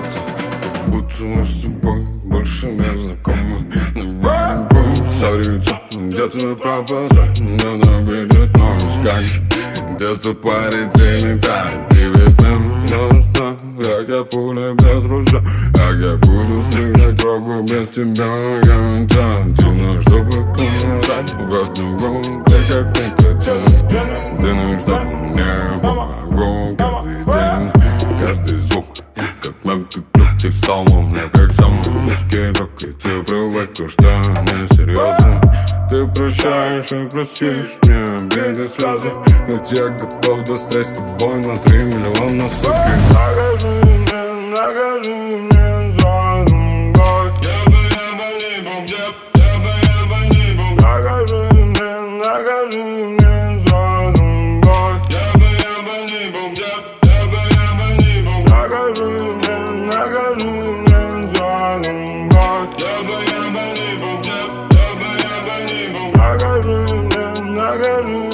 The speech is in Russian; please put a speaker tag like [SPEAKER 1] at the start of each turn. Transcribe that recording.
[SPEAKER 1] кто-то Как будто мы с тобой больше не знакомы. Наверное, был Сорвется, где твой пропадать Надо видеть новость как Где-то полетели Привет нам просто Как я пуля без ружья Как я буду стрелять врагу без тебя Я антиантивно, чтобы умирать В этом городе, как Ты нам что мне стал у меня Как самый низкий рок И ты привыкла, что не серьезно. Ты прощаешь и простишь мне обиды слезы. Ведь я готов достать с тобой на три миллиона соки Накажи мне, накажи мне Tarará.